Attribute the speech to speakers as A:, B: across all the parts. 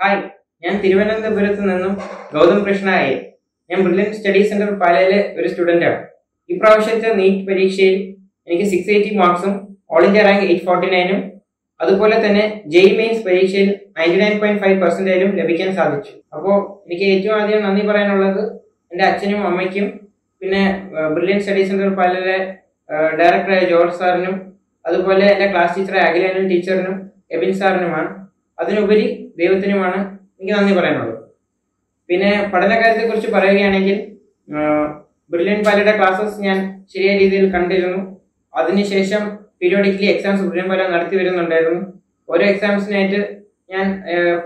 A: Hi ഞാൻ തിരുവനന്തപുരത്ത് നിന്നും ഗൗതം കൃഷ്ണ എ ഞാൻ ബ്രില്യൻ സ്റ്റഡി സെന്റർ പാലയിലെ ഒരു സ്റ്റുഡന്റ് ആണ്. ഇപ്രാവശ്യത്തെ നീറ്റ് പരീക്ഷയിൽ എനിക്ക് six eighty മാർക്സും all India rank eight forty നയനും അതുപോലെ തന്നെ ജെയ് മെയിൻസ് പരീക്ഷയിൽ നയന്റി നയൻ പോയിന്റ് ഫൈവ് പെർസെന്റേജും ലഭിക്കാൻ സാധിച്ചു. അപ്പോൾ എനിക്ക് ഏറ്റവും ആദ്യം നന്ദി പറയാനുള്ളത് എന്റെ അച്ഛനും അമ്മയ്ക്കും പിന്നെ ബ്രില്യൻ സ്റ്റഡി സെന്റർ പാലയിലെ ഡയറക്ടറായ ജോർജ് സാറിനും അതുപോലെ എന്റെ ക്ലാസ് ടീച്ചറായ അഖിലേനും ടീച്ചറിനും എബിൻ സാറിനുമാണ്. അതിനുപരി ദൈവത്തിനുമാണ് എനിക്ക് നന്ദി പറയാനുള്ളത്. പിന്നെ പഠന കുറിച്ച് പറയുകയാണെങ്കിൽ ബ്രില്യൻ പാലയുടെ ക്ലാസ്സസ് ഞാൻ ശരിയായ രീതിയിൽ കണ്ടിരുന്നു. അതിനുശേഷം പീരിയോഡിക്കലി എക്സാംസ് ബ്രില്യൻ പാല നടത്തി വരുന്നുണ്ടായിരുന്നു. ഓരോ എക്സാംസിനായിട്ട് ഞാൻ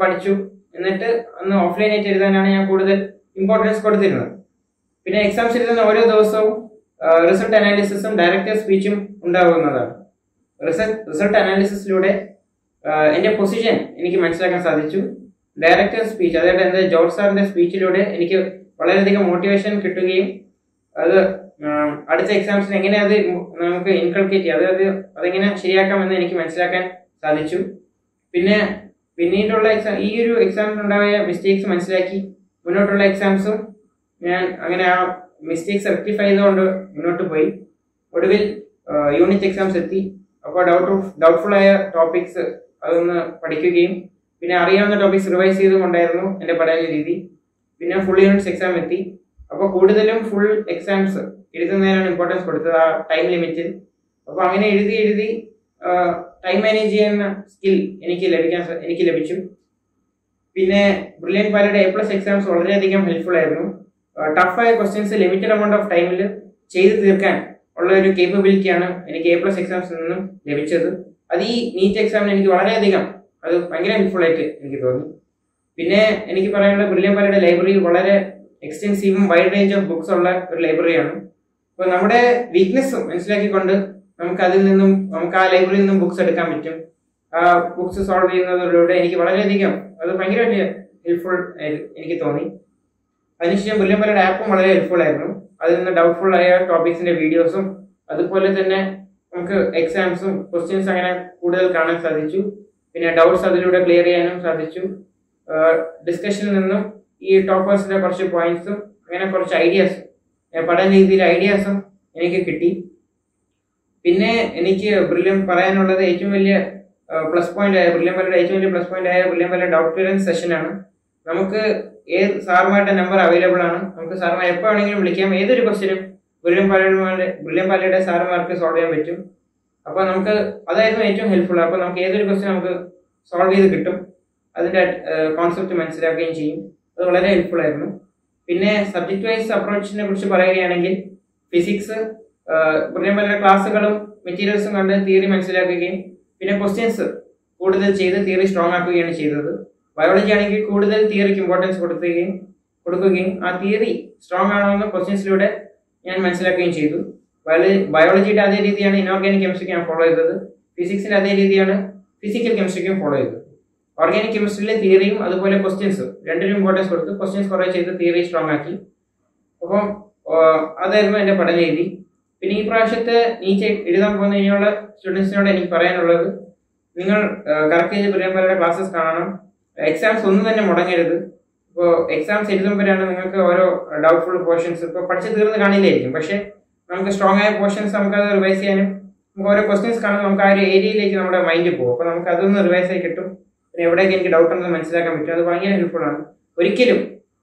A: പഠിച്ചു. എന്നിട്ട് അന്ന് ഓഫ്ലൈനായിട്ട് എഴുതാനാണ് ഞാൻ കൂടുതൽ ഇമ്പോർട്ടൻസ് കൊടുത്തിരുന്നത്. പിന്നെ എക്സാംസ് എഴുതുന്ന ഓരോ ദിവസവും റിസൾട്ട് അനാലിസിസും ഡയറക്ടർ സ്പീച്ചും ഉണ്ടാകുന്നതാണ്. റിസൾട്ട് റിസൾട്ട് അനാലിസിസിലൂടെ ആഹ് എന്റെ പൊസിഷൻ എനിക്ക് മനസ്സിലാക്കാൻ സാധിച്ചു. ഡയറക്ടർ സ്പീച്ച് അതായത് എന്റെ ജോർജ് സാറിന്റെ സ്പീച്ചിലൂടെ എനിക്ക് വളരെയധികം മോട്ടിവേഷൻ കിട്ടുകയും അത് അടുത്ത എക്സാംസിന് എങ്ങനെ അത് നമുക്ക് ഇൻകൾക്കേറ്റ് ചെയ്യാം അതായത് അതെങ്ങനെ ശരിയാക്കാമെന്ന് എനിക്ക് മനസ്സിലാക്കാൻ സാധിച്ചു. പിന്നെ പിന്നീടുള്ള എക്സാം ഈ ഒരു എക്സാമിനുണ്ടായ മിസ്റ്റേക്സ് മനസ്സിലാക്കി. മുന്നോട്ടുള്ള എക്സാംസും ഞാൻ അങ്ങനെ ആ മിസ്റ്റേക്സ് റെക്ടിഫൈ ചെയ്തുകൊണ്ട് മുന്നോട്ട് പോയി. ഒടുവിൽ യൂണിറ്റ് എക്സാംസ് എത്തി. അപ്പോൾ ഡൗട്ട് ഡൗട്ട്ഫുൾ ആയ ടോപ്പിക്സ് അതൊന്ന് പഠിക്കുകയും പിന്നെ അറിയാവുന്ന ടോപ്പിക്സ് റിവൈസ് ചെയ്തുകൊണ്ടായിരുന്നു എന്റെ പഠന രീതി. പിന്നെ ഫുൾ യൂണിറ്റ്സ് എക്സാം എത്തി. അപ്പോൾ കൂടുതലും ഫുൾ എക്സാംസ് എഴുതുന്നതിനാണ് ഇമ്പോർട്ടൻസ് കൊടുത്തത് ആ ടൈം ലിമിറ്റിൽ അപ്പോൾ അങ്ങനെ എഴുതി എഴുതി ടൈം മാനേജ് ചെയ്യുന്ന സ്കിൽ എനിക്ക് ലഭിക്കാൻ എനിക്ക് ലഭിച്ചു. പിന്നെ ബ്രില്യൻ പാലയുടെ എ പ്ലസ് എക്സാംസ് വളരെയധികം ഹെൽപ്ഫുൾ ആയിരുന്നു. ടഫായ ക്വസ്റ്റ്യൻസ് ലിമിറ്റഡ് എമൗണ്ട് ഓഫ് ടൈമിൽ ചെയ്തു തീർക്കാൻ ഉള്ള ഒരു കേപ്പബിലിറ്റിയാണ് എനിക്ക് എ പ്ലസ് എക്സാംസിൽ നിന്നും ലഭിച്ചത്. അത് ഈ നീറ്റ് എക്സാമിന് എനിക്ക് വളരെയധികം അത് ഭയങ്കര ഹെൽപ്ഫുൾ ആയിട്ട് എനിക്ക് തോന്നി. പിന്നെ എനിക്ക് പറയാനുള്ള ബ്രില്യൻ പാലയുടെ ലൈബ്രറി വളരെ എക്സ്റ്റെൻസീവും വൈഡ് റേഞ്ച് ഓഫ് ബുക്സ് ഉള്ള ഒരു ലൈബ്രറിയാണ് അപ്പോൾ നമ്മുടെ വീക്ക്നെസ് മനസ്സിലാക്കിക്കൊണ്ട് നമുക്ക് അതിൽ നിന്നും നമുക്ക് ആ ലൈബ്രറിയിൽ നിന്നും ബുക്സ് എടുക്കാൻ പറ്റും. ആ ബുക്സ് സോൾവ് ചെയ്യുന്നതിലൂടെ എനിക്ക് വളരെയധികം അത് ഭയങ്കരമായിട്ട് ഹെൽപ്ഫുൾ എനിക്ക് തോന്നി. അതിനുശേഷം പുല്ലമ്പലയുടെ ആപ്പും വളരെ ഹെൽപ്ഫുൾ ആയിരുന്നു. അതിൽ നിന്ന് ഡൗട്ട്ഫുൾ ആയ ടോപ്പിക്സിന്റെ വീഡിയോസും അതുപോലെ തന്നെ നമുക്ക് എക്സാംസും ക്വസ്റ്റ്യൻസ് അങ്ങനെ കൂടുതൽ കാണാൻ സാധിച്ചു. പിന്നെ ഡൗട്ട്സ് അതിലൂടെ ക്ലിയർ ചെയ്യാനും സാധിച്ചു. ഡിസ്കഷനിൽ നിന്നും ഈ ടോപ്പേഴ്സിന്റെ കുറച്ച് പോയിന്റ്സും അങ്ങനെ കുറച്ച് ഐഡിയാസും പഠന രീതിയിൽ ഐഡിയാസും എനിക്ക് കിട്ടി. പിന്നെ എനിക്ക് ബ്രില്യം പറയാനുള്ളത് ഏറ്റവും വലിയ പ്ലസ് പോയിന്റ് ആയ ബ്രില്യം പലയുടെ ഏറ്റവും വലിയ പ്ലസ് പോയിന്റ് ആയ ബ്രില്യം ഡൗട്ട് ക്ലിയറൻസ് സെഷനാണ് നമുക്ക് ഏത് സാറുമായിട്ട് നമ്പർ അവൈലബിൾ ആണ്? നമുക്ക് സാറുമായി എപ്പോൾ വേണമെങ്കിലും വിളിക്കാം. ഏതൊരു ക്വസ്റ്റ്യനും ബ്രില്യം പാലയുടെ ബ്രില്യം പാലയുടെ സാറുമാർക്ക് സോൾവ് ചെയ്യാൻ പറ്റും. അപ്പോൾ നമുക്ക് അതായിരുന്നു ഏറ്റവും ഹെൽപ്ഫുൾ അപ്പോൾ നമുക്ക് ഏതൊരു ക്വസ്റ്റ്യൻ നമുക്ക് സോൾവ് ചെയ്ത് കിട്ടും. അതിന്റെ കോൺസെപ്റ്റ് മനസ്സിലാക്കുകയും ചെയ്യും. അത് വളരെ ഹെൽപ്ഫുൾ ആയിരുന്നു. പിന്നെ സബ്ജക്ട് വൈസ് അപ്രോച്ചിനെ കുറിച്ച് പറയുകയാണെങ്കിൽ ഫിസിക്സ് ബ്രില്യംപലയുടെ ക്ലാസ്സുകളും മെറ്റീരിയൽസും കണ്ട് തിയറി മനസ്സിലാക്കുകയും പിന്നെ ക്വസ്റ്റ്യൻസ് കൂടുതൽ ചെയ്ത് തിയറി സ്ട്രോങ് ആക്കുകയാണ് ചെയ്തത്. ബയോളജി ആണെങ്കിൽ കൂടുതൽ തിയറിക്ക് ഇമ്പോർട്ടൻസ് കൊടുക്കുകയും കൊടുക്കുകയും ആ തിയറി സ്ട്രോങ് ആണോ എന്ന് ക്വസ്റ്റ്യൻസിലൂടെ ഞാൻ മനസ്സിലാക്കുകയും ചെയ്തു. ബയോളജി ബയോളജിയുടെ അതേ രീതിയാണ് ഇനോർഗാനിക് കെമിസ്ട്രിക്ക് ഞാൻ ഫോളോ ചെയ്തത്. ഫിസിക്സിന്റെ അതേ രീതിയാണ് ഫിസിക്കൽ കെമിസ്ട്രിക്കും ഫോളോ ചെയ്തത്. ഓർഗാനിക് കെമിസ്ട്രിയിലെ തിയറിയും അതുപോലെ ക്വസ്റ്റ്യൻസ് രണ്ടിനും ഇമ്പോർട്ടൻസ് കൊടുത്ത്. ക്വസ്റ്റ്യൻസ് കുറേ ചെയ്ത് തിയറി സ്ട്രോങ് ആക്കി. അപ്പം അതായിരുന്നു എന്റെ പഠന രീതി പിന്നെ ഈ പ്രാവശ്യത്തെ നീറ്റ് എഴുതാൻ പോകുന്ന ഇനിയുള്ള സ്റ്റുഡൻസിനോട് എനിക്ക് പറയാനുള്ളത് നിങ്ങൾ കറക്റ്റ് ചെയ്ത് പ്രിയമ്പലയുടെ ക്ലാസ്സസ് കാണണം. എക്സാംസ് ഒന്നും തന്നെ മുടങ്ങരുത്. ഇപ്പോൾ എക്സാംസ് എഴുതുമ്പോഴാണ് നിങ്ങൾക്ക് ഓരോ ഡൗട്ട്ഫുൾ പോർഷൻസ് ഇപ്പോൾ പഠിച്ച് തീർന്ന് കാണില്ലായിരിക്കും. പക്ഷേ നമുക്ക് സ്ട്രോങ് ആയ പോർഷൻസ് നമുക്ക് അത് റിവൈസ് ചെയ്യാനും നമുക്ക് ഓരോ ക്വസ്റ്റ്യൻസ് കാണുമ്പോൾ നമുക്ക് ആ ഒരു ഏരിയയിലേക്ക് നമ്മുടെ മൈൻഡ് പോകും. അപ്പോൾ നമുക്ക് അതൊന്ന് റിവൈസ് ആയി കിട്ടും. പിന്നെ എവിടെയൊക്കെ എനിക്ക് ഡൗട്ട് ഉണ്ടെന്ന് മനസ്സിലാക്കാൻ പറ്റും. അത് ഭയങ്കര ഹെൽപ്ഫുൾ ആണ്. ഒരിക്കലും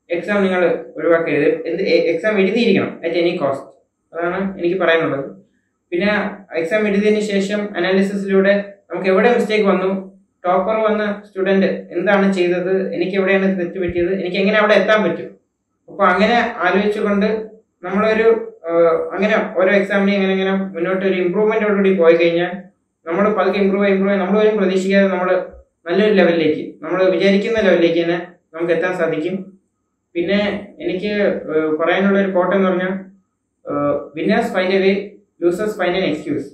A: എക്സാം നിങ്ങൾ ഒഴിവാക്കരുത്. എന്ത് എക്സാം എഴുതിയിരിക്കണം അറ്റ് എനി കോസ്റ്റ് അതാണ് എനിക്ക് പറയാനുള്ളത്. പിന്നെ എക്സാം എഴുതിയതിന് ശേഷം അനാലിസിസിലൂടെ നമുക്ക് എവിടെ മിസ്റ്റേക്ക് വന്നു ടോപ്പർ വന്ന സ്റ്റുഡന്റ് എന്താണ് ചെയ്തത്? എനിക്ക് എവിടെയാണ് തെറ്റ് പറ്റിയത് എനിക്ക് എങ്ങനെ അവിടെ എത്താൻ പറ്റും? അപ്പോൾ അങ്ങനെ ആലോചിച്ചുകൊണ്ട് നമ്മളൊരു അങ്ങനെ ഓരോ എക്സാമിനെയും അങ്ങനെ ഇങ്ങനെ മുന്നോട്ട് ഒരു ഇമ്പ്രൂവ്മെന്റോടുകൂടി പോയി കഴിഞ്ഞാൽ നമ്മൾ പതുക്കെ ഇമ്പ്രൂവ് ഇമ്പ്രൂവ് നമ്മൾ പോലും പ്രതീക്ഷിക്കാതെ നമ്മൾ നല്ലൊരു ലെവലിലേക്ക് നമ്മൾ വിചാരിക്കുന്ന ലെവലിലേക്ക് തന്നെ നമുക്ക് എത്താൻ സാധിക്കും. പിന്നെ എനിക്ക് പറയാനുള്ള ഒരു കോട്ടം എന്ന് പറഞ്ഞാൽ winners find a way losers find an excuse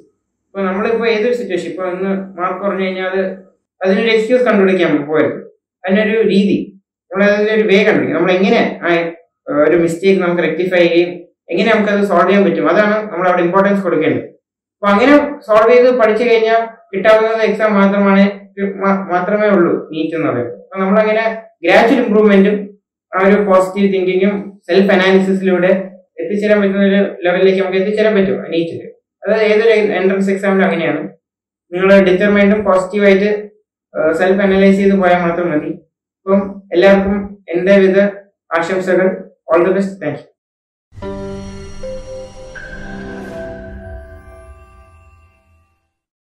A: ഇപ്പോൾ നമ്മളിപ്പോൾ ഏതൊരു സിറ്റുവേഷൻ ഇപ്പോൾ ഒന്ന് മാർക്ക് കുറഞ്ഞു കഴിഞ്ഞാൽ അത് അതിനൊരു എക്സ്ക്യൂസ് കണ്ടുപിടിക്കാൻ പോയത്. അതിനൊരു രീതി. നമ്മൾ അതിനൊരു വേ കണ്ടുപിടിക്കും. നമ്മൾ എങ്ങനെ ഒരു മിസ്റ്റേക്ക് നമുക്ക് റെക്ടിഫൈ ചെയ്യും എങ്ങനെ നമുക്ക് അത് സോൾവ് ചെയ്യാൻ പറ്റും അതാണ് നമ്മൾ അവിടെ ഇമ്പോർട്ടൻസ് കൊടുക്കേണ്ടത്. അപ്പൊ അങ്ങനെ സോൾവ് ചെയ്ത് പഠിച്ചു കഴിഞ്ഞാൽ കിട്ടാവുന്നത് എക്സാം മാത്രമാണ് മാത്രമേ ഉള്ളൂ നീറ്റ് എന്ന് പറയുന്നത്. അപ്പൊ നമ്മളങ്ങനെ ഗ്രാജുവൽ ഇമ്പ്രൂവ്മെന്റും ആ ഒരു പോസിറ്റീവ് തിങ്കിങ്ങും സെൽഫ് അനാലിസിസിലൂടെ എത്തിച്ചേരാൻ പറ്റുന്ന ഒരു ലെവലിലേക്ക് നമുക്ക് എത്തിച്ചേരാൻ പറ്റും നീറ്റിൽ അതായത് ഏതൊരു എൻട്രൻസ് എക്സാമിലും അങ്ങനെയാണ്. നിങ്ങൾ ഡിറ്റർമൈൻഡും പോസിറ്റീവായിട്ട് സെൽഫ് അനലൈസ് ചെയ്ത് പോയാൽ മാത്രം മതി. അപ്പം എല്ലാവർക്കും എന്റെ വിധ ആശംസകൾ. All the best thank you